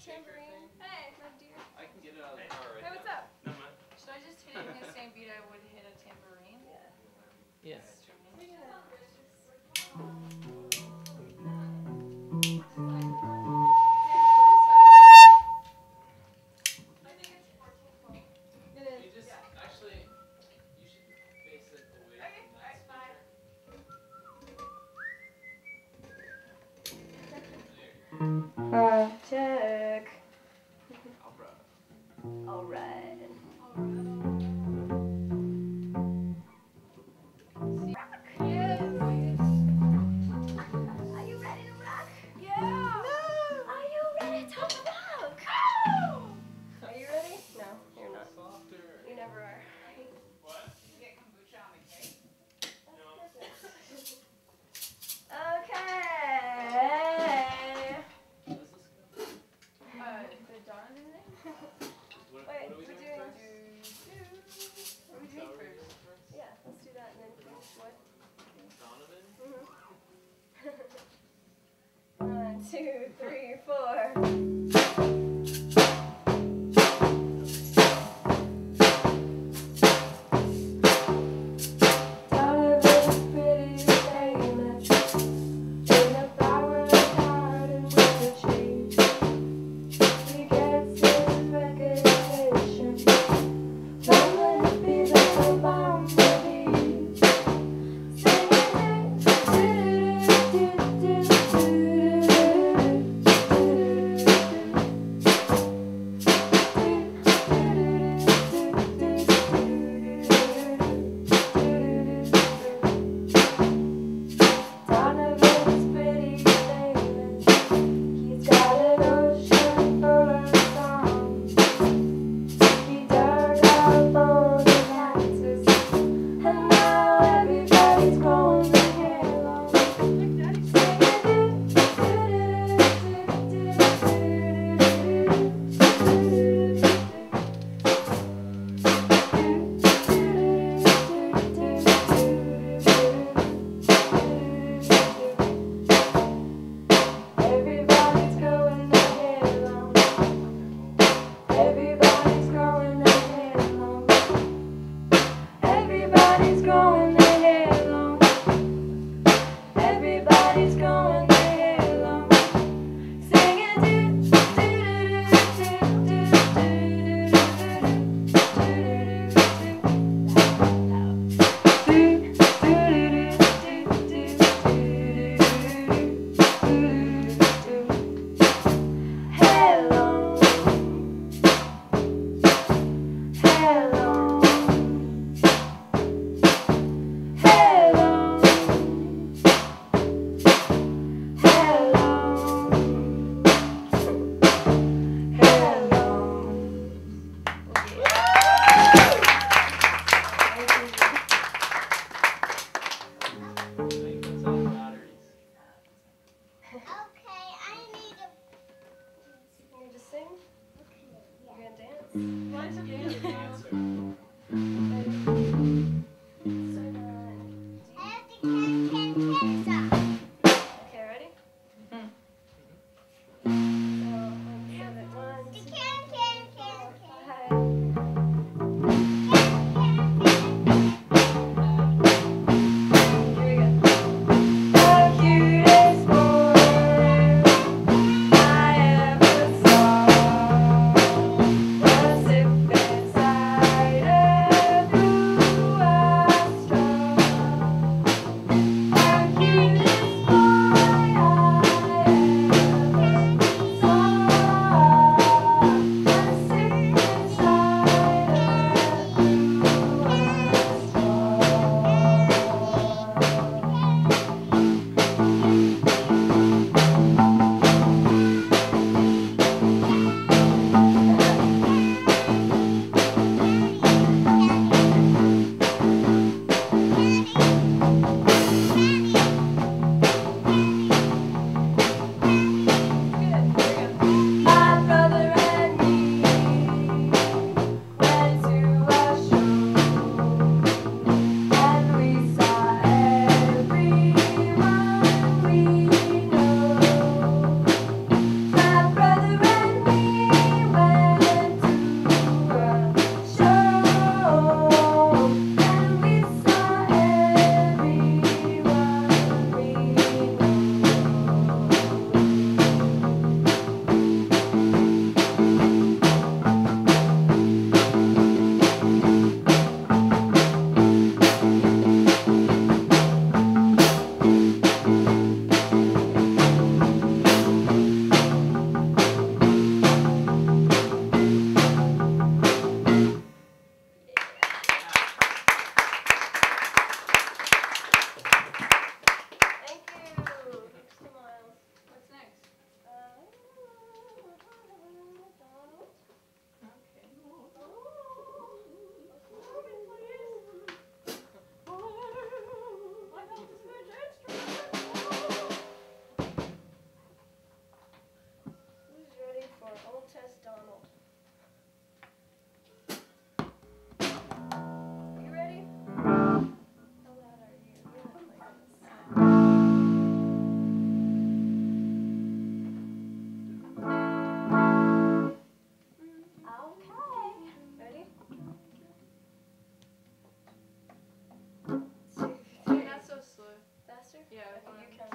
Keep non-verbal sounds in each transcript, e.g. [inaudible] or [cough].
trampoline. Hey, my dear. I can get it out of the car right Hey, what's now. up? No, Should I just hit it in the same beat I would hit a tambourine? Yeah. Yes. Yeah. You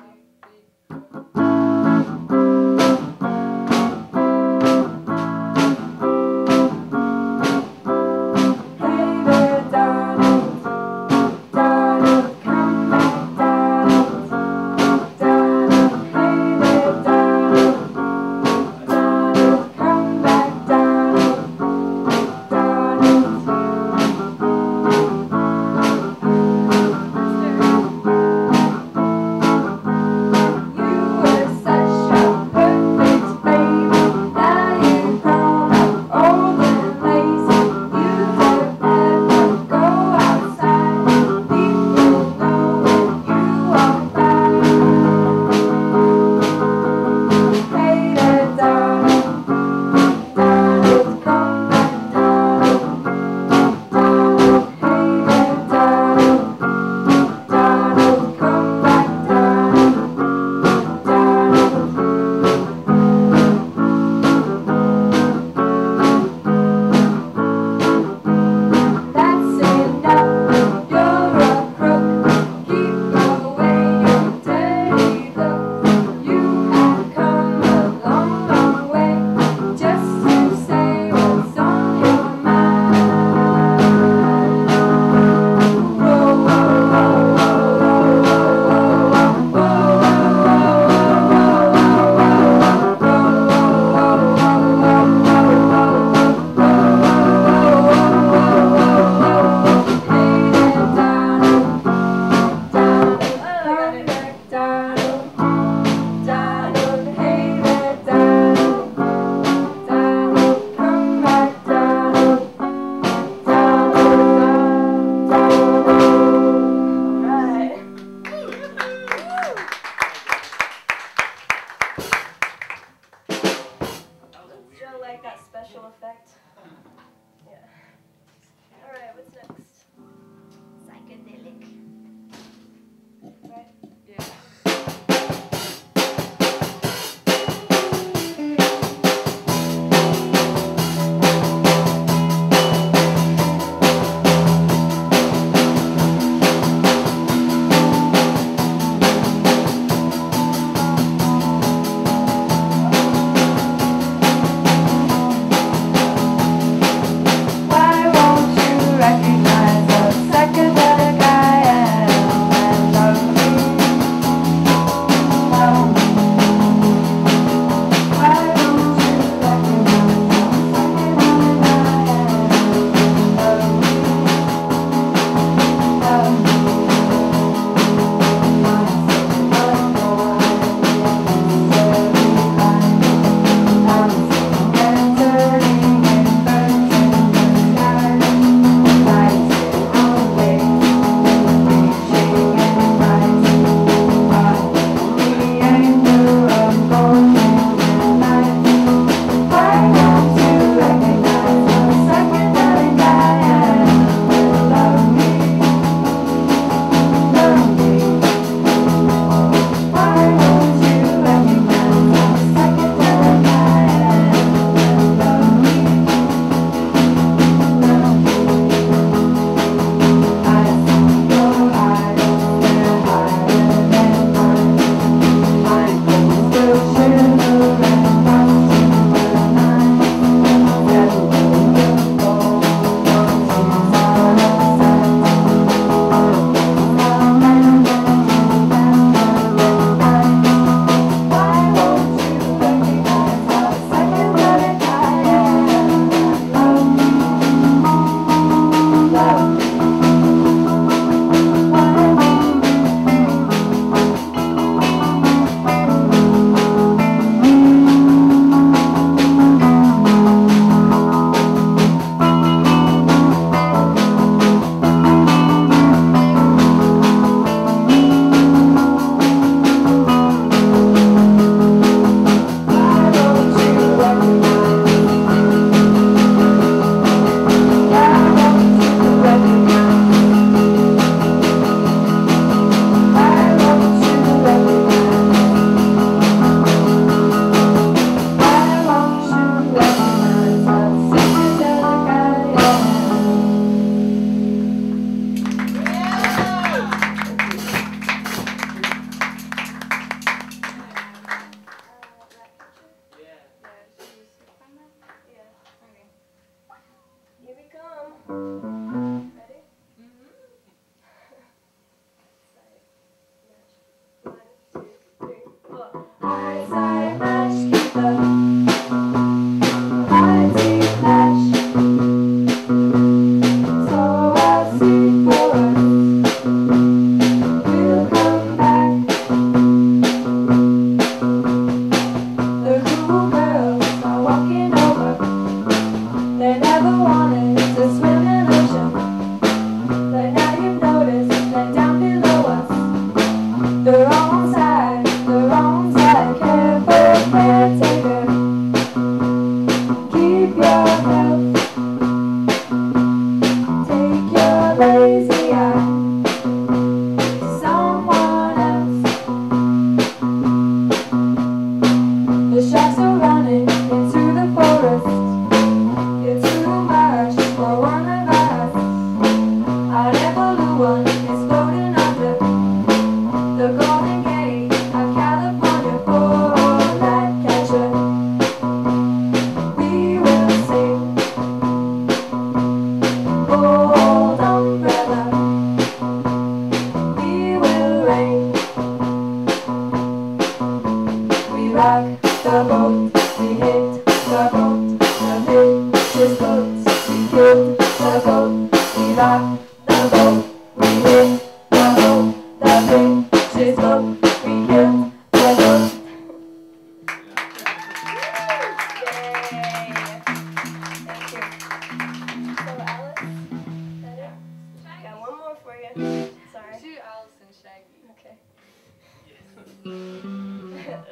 Sorry. Shoot Alice and Shaggy. Okay.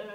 [laughs] [laughs]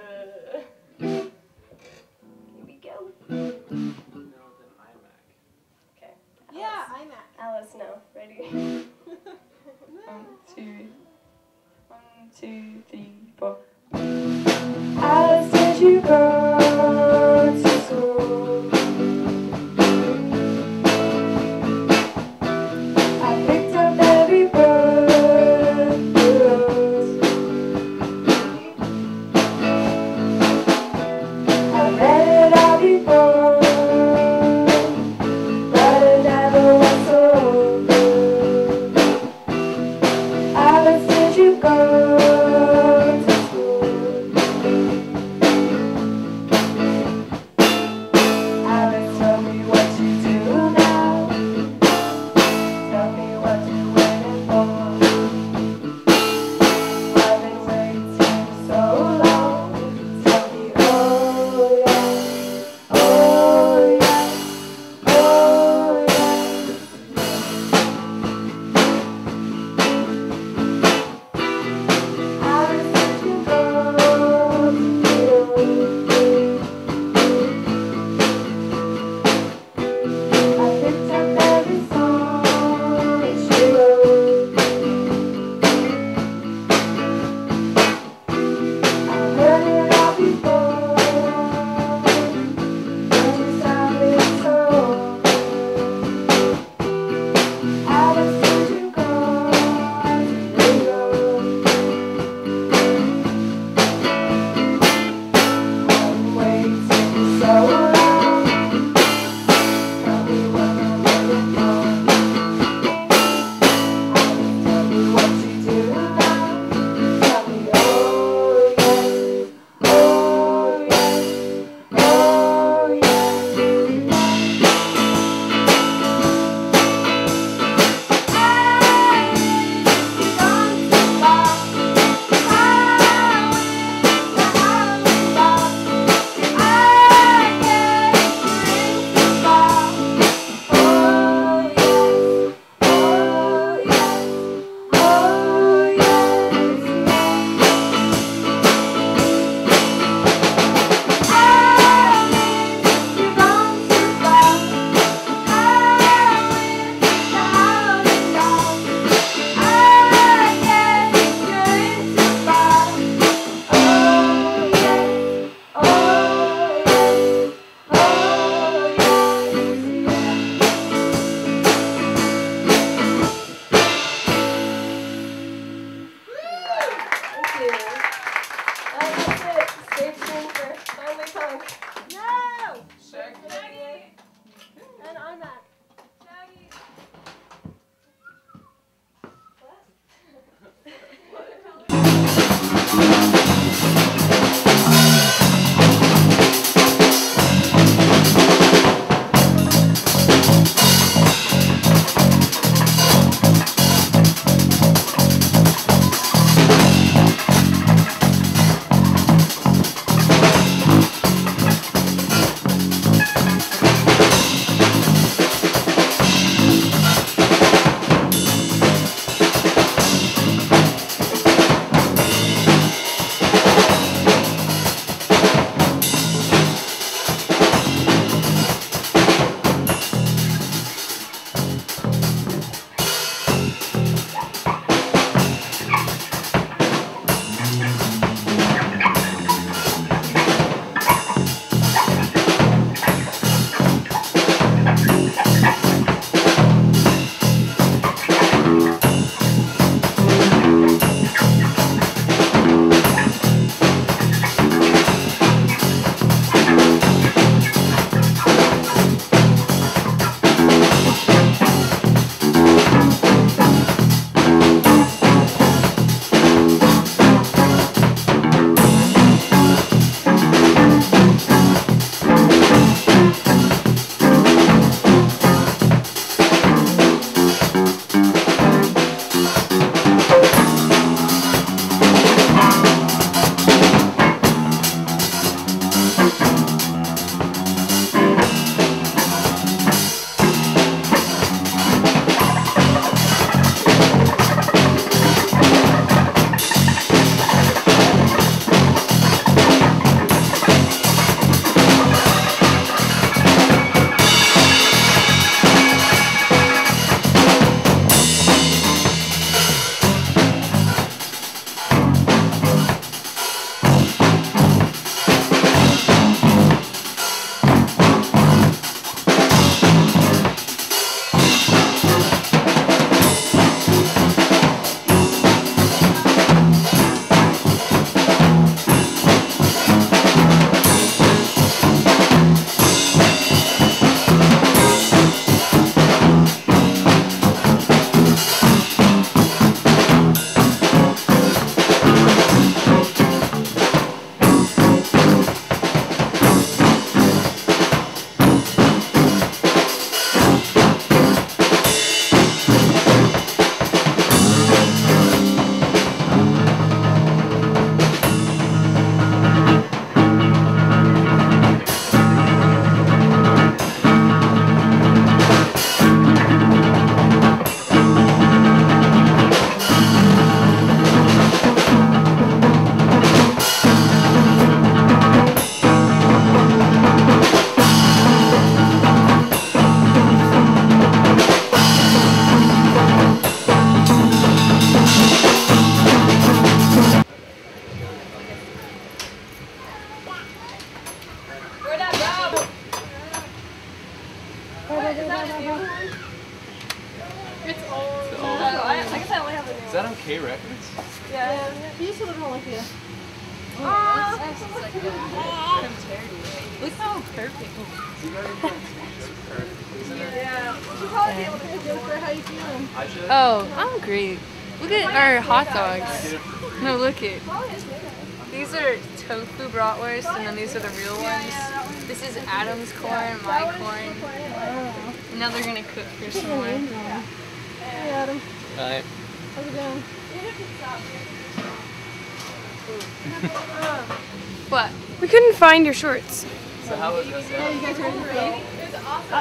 find your shorts. So how was this? Hey, you guys ready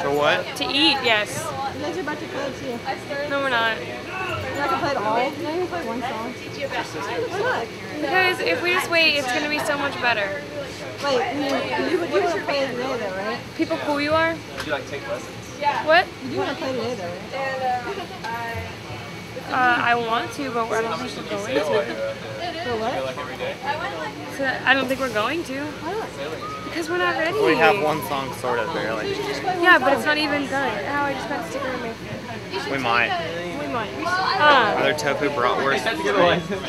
to what? To eat, yes. You guys are about to play too. No, we're not. You're not gonna play at all? No, You're not gonna play one song? Why not? Because if we just wait, it's gonna be so much better. Wait, you, you, you want to play it today though, right? People cool you are? Would you like take lessons? Yeah. What? You do want to play today though, right? Uh, I want to, but I don't think we're going Sail while to. You're out there. For what? Feel like every day. So I don't think we're going to. Why not? Because we're not ready. We have one song sort of barely. You should just play one Yeah, but it's not even done. How I just got to stick it in my We might. We might. Uh, Other tofu bratwurst. Have to get a license.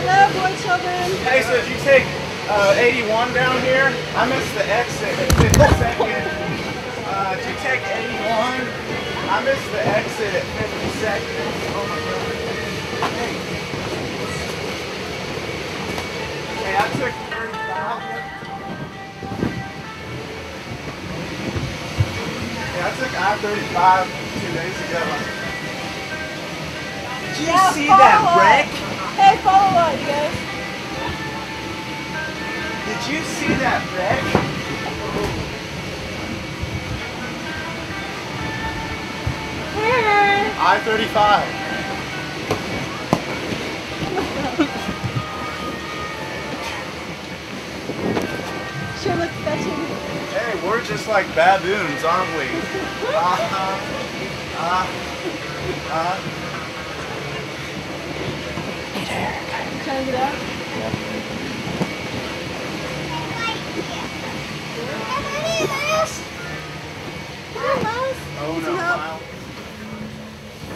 Hello, boy children. Hey, so did you take uh, 81 down here? I missed the exit at 52nd. Did you take 81? I missed the exit at 52nd. Oh my god. Hey. Hey, I took 35. Yeah, I took I-35 two days ago. Did you Yeah, see that us. wreck? Hey, follow us, guys. Did you see that wreck? I-35. Sure looks fetching. Hey, we're just like baboons, aren't we? Uh-huh. Uh, uh. Trying to get out? Oh no. Miles.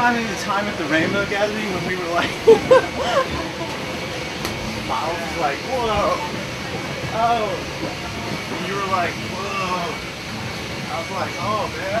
Me the time at the Rainbow Gathering when we were like. [laughs] Miles was like, whoa. Oh. And you were like, whoa. I was like, oh, man.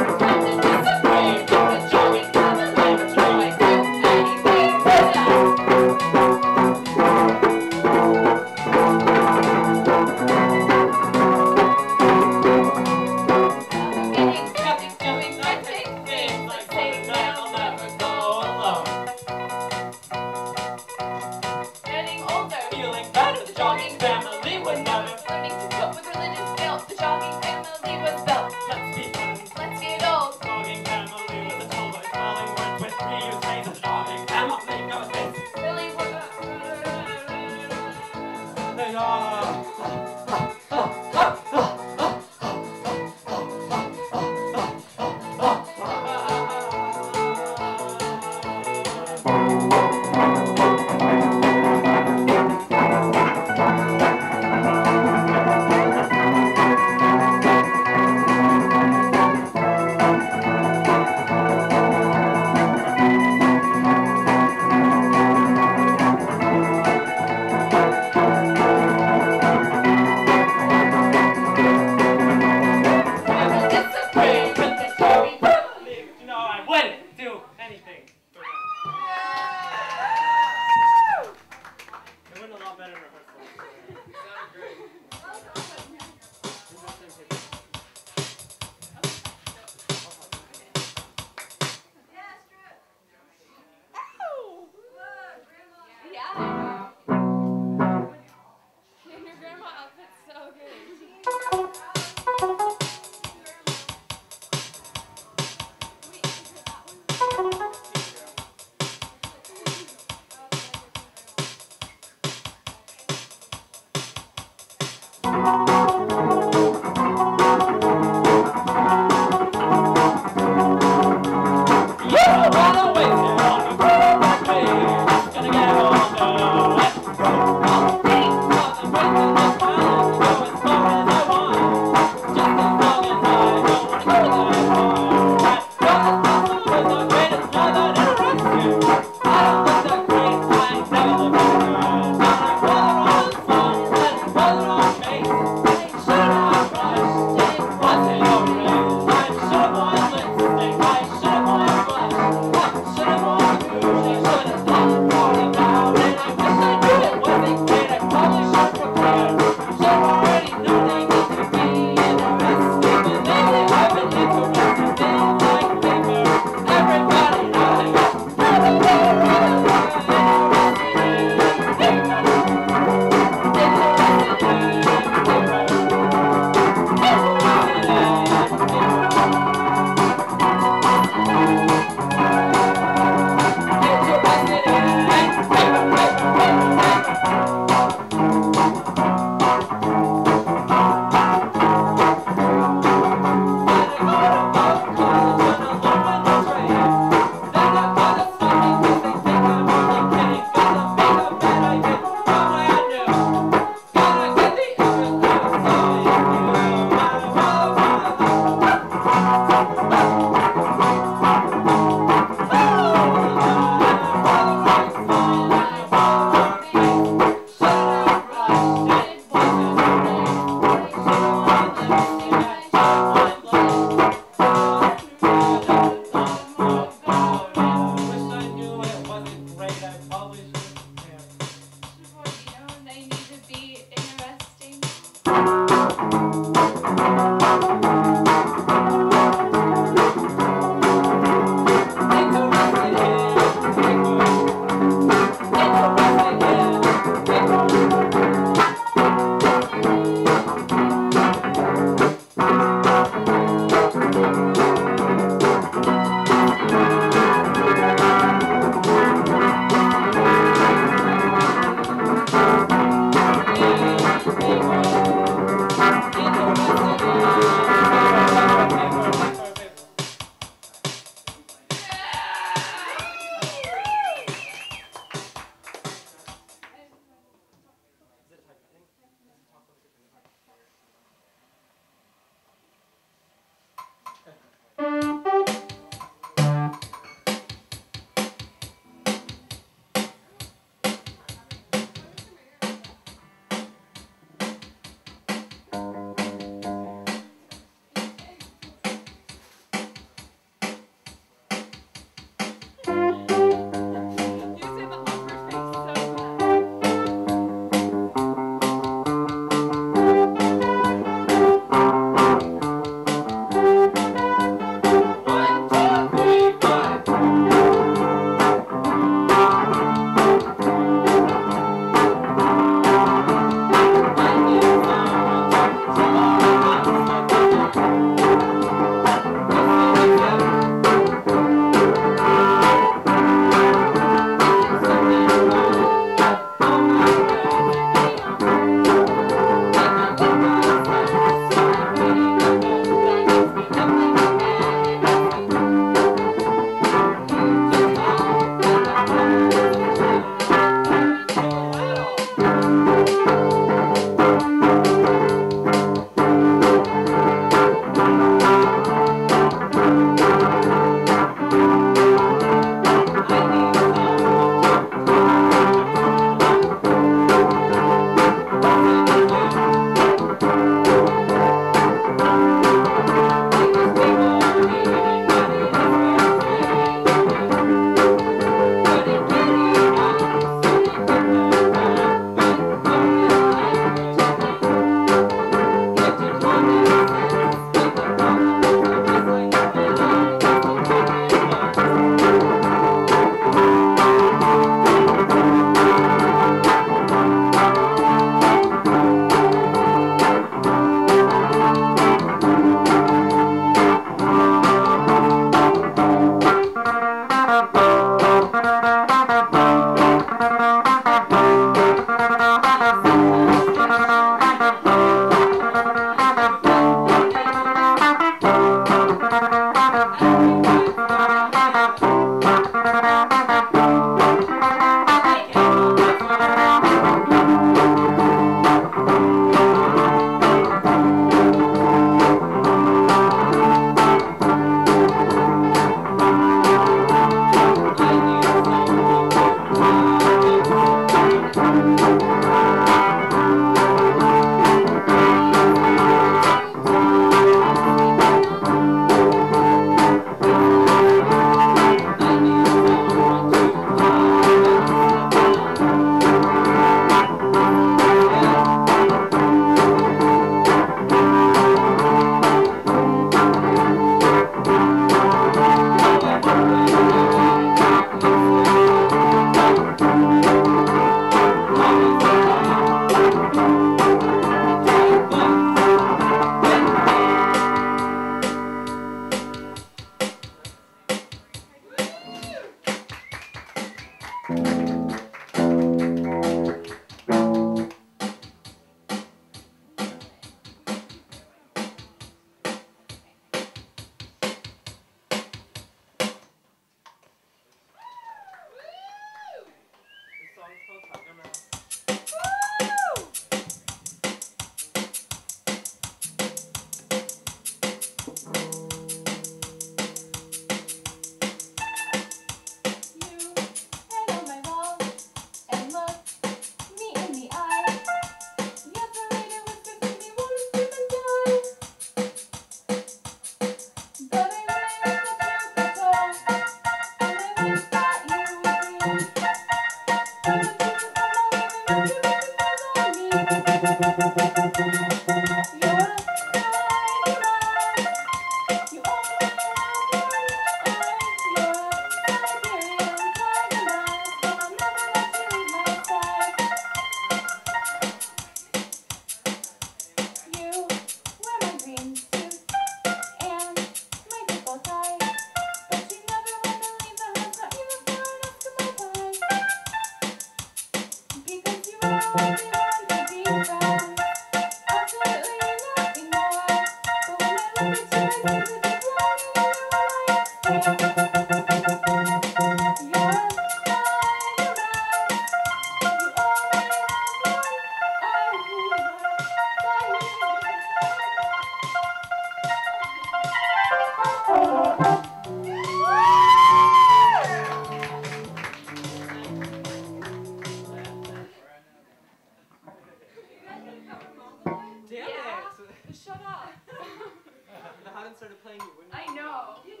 playing. I know. You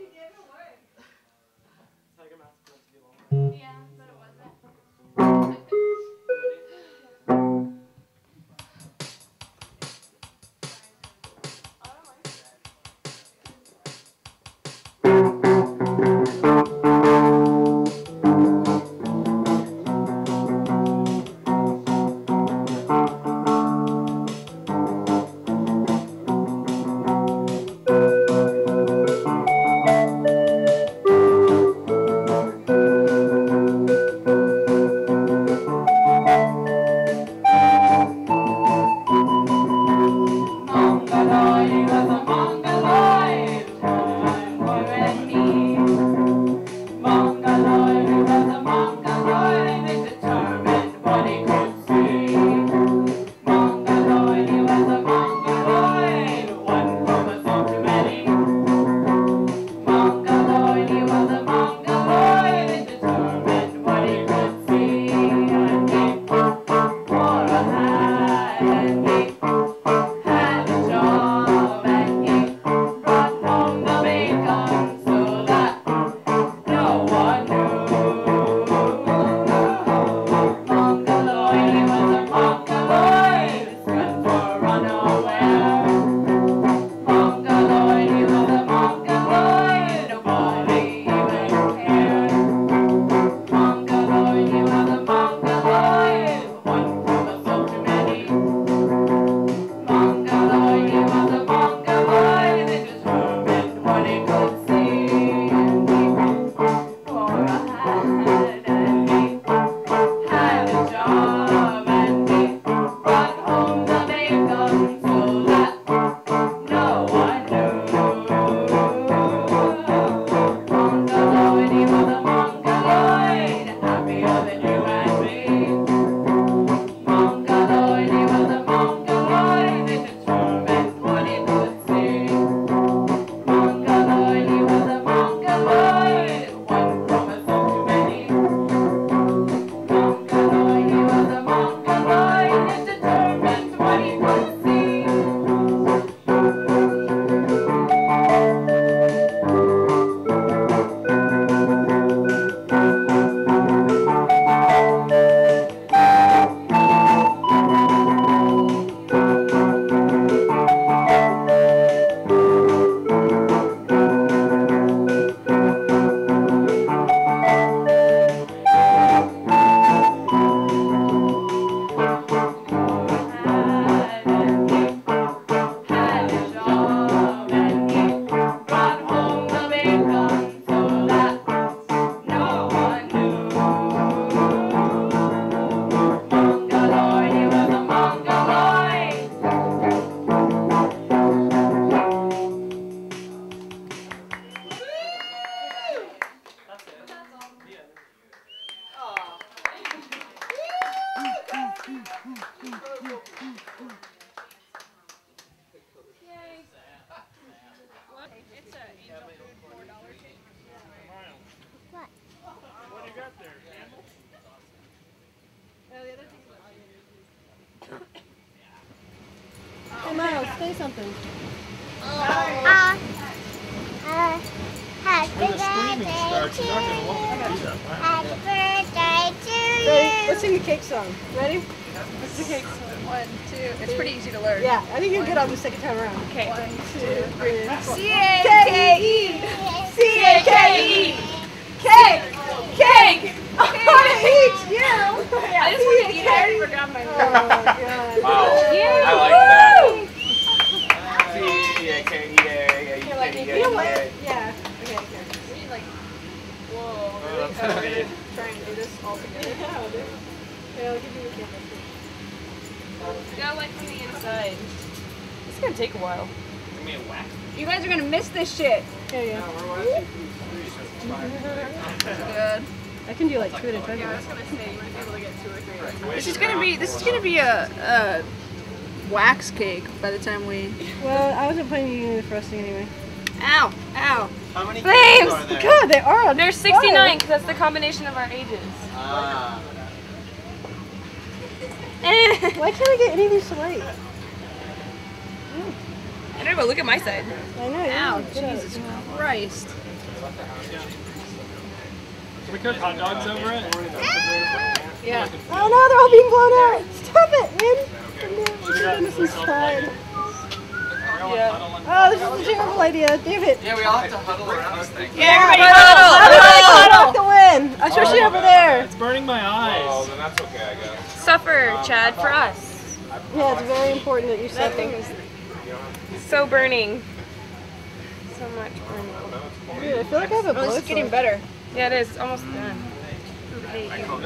take a while. Give me a whack. You guys are gonna miss this shit. Yeah, yeah. Good. I can do like two at a time. Yeah, I was gonna say you might be able to get two or three. This This is gonna be this is gonna be a, a wax cake by the time we. Well, I wasn't planning to do the frosting anyway. Ow! Ow! How many Flames! cakes are there? God, they are on There's 69 because that's the combination of our ages. Ah. Eh. Why can't I get any of these to light? I don't even look at my side. I know. Ow! yeah, get. Jesus Christ! Can we cook hot dogs over it? Yeah. Oh no, they're all being blown out. Stop it, man. She's doing this inside. Yeah. Oh, this is a terrible idea. David. Yeah, we all have to huddle around this thing. Yeah, everybody How do I huddle! block the win? Especially oh, over there. It's burning my eyes. Oh, then that's okay, I guess. Suffer, um, Chad, for us. Yeah, it's very important that you That suffer. Thing is so burning. So much burning. Dude, I feel like I have a Oh, blow this is getting better. Yeah, it is. It's almost done. No,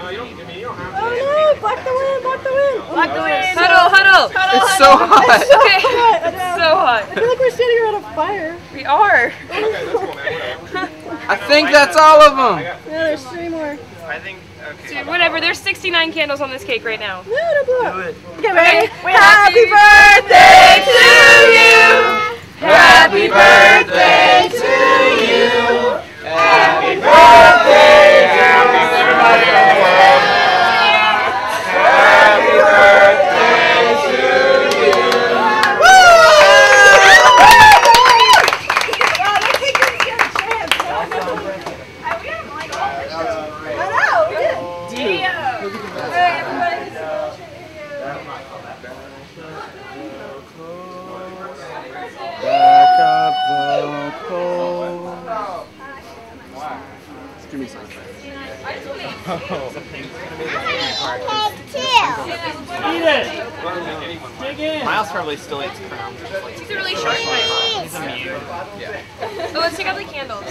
you don't, I mean, you don't have to. Oh no, block the win, block the win. Block the wind. Oh, huddle, huddle. It's so hot. Okay. hot, It's so hot. I feel like we're standing around a fire. We are. Okay, that's cool, man. Whatever. I think that's all of them. Yeah, there's three more. I think, okay. Dude, whatever. There's 69 candles on this cake right now. No, don't blow up. it. Okay, ready? Happy birthday to you. Happy birthday to you. Happy birthday, everybody in the world. Happy birthday to you. Back up the cold. Give me some. Eat it! Dig in! Miles probably still eats crowns. He's a really short one. He's immune. So let's take out the candles.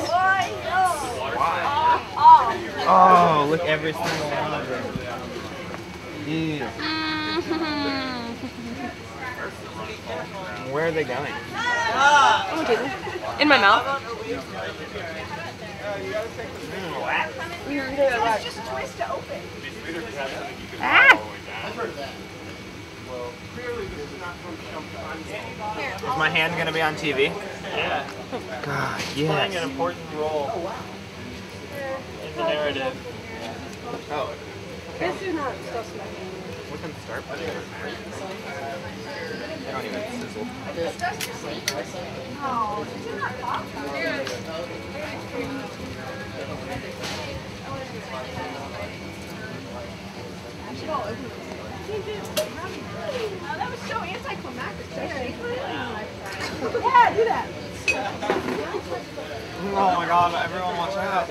Oh, look every single one of them. Ew. Where are they going? In my mouth. Is my hand gonna be on TV? Yeah. God, Playing an yes. important role in the narrative. Oh, This is not supposed to be. we can start putting it in there. They don't even sizzle. That was so anticlimactic. Yeah, do that. Oh my god, everyone watch out.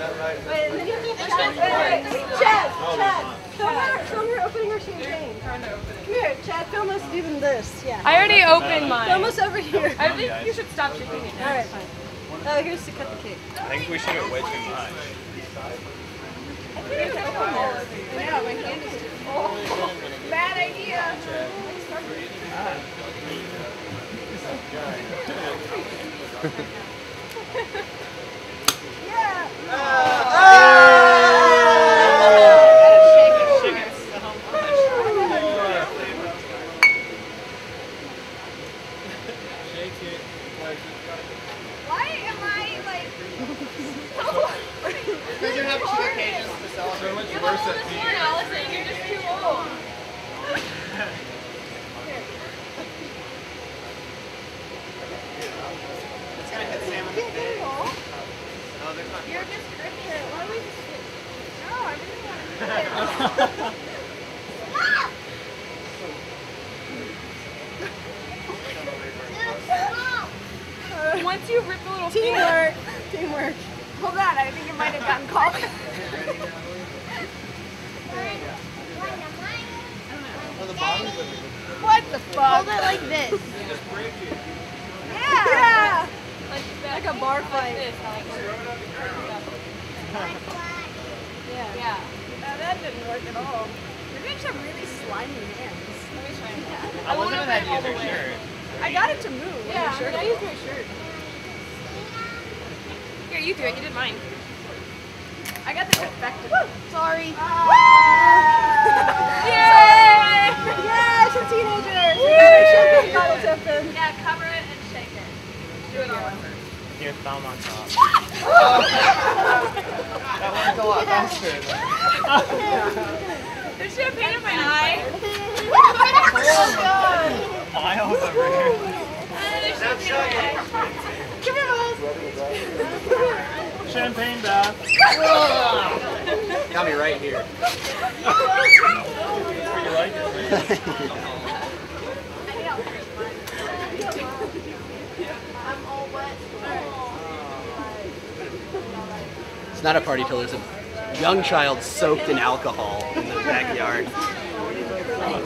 Chad, Chad, film her, film her opening her champagne. Come here, Chad, film us doing this. Yeah. I already opened mine. Film us over here. I think you should stop shaking it. All right, fine. Oh, here's to cut the cake. I think we should have way too much. Yeah, my hand is too Bad idea. [laughs] wasn't. Uh, You're just too old. It's gonna hit Sam in the face. No, there's not. You're just gripping it. Why don't we just No, I really want to do it. Once you rip the little Teamwork. Teamwork. Hold on, I think it might have gotten caught. The bottom's looking good. what the fuck? Hold it like this. Just break it. Yeah. yeah. like, Like a bar fight. This, like, Yeah. yeah. Uh, that didn't work at all. Your bitch have really slimy hands. Let me try it. I wasn't wanna that put user shirt. I got it to move. Yeah, your shirt I, mean, I was used my shirt. Here, you do it. You did mine. I got the defective. Sorry. Uh, Yay! [laughs] Yay! She's a teenager. She got bottle tipping. Yeah, cover it and shake it. Do it all over. Here, thumb on top. [laughs] That one's a lot faster. [laughs] There's champagne in my eye. Miles over here. Uh, there's champagne in my eye. Come here, Miles. Champagne bath. Got me right here. You like it? It's not a party till there's a young child soaked in alcohol in the backyard.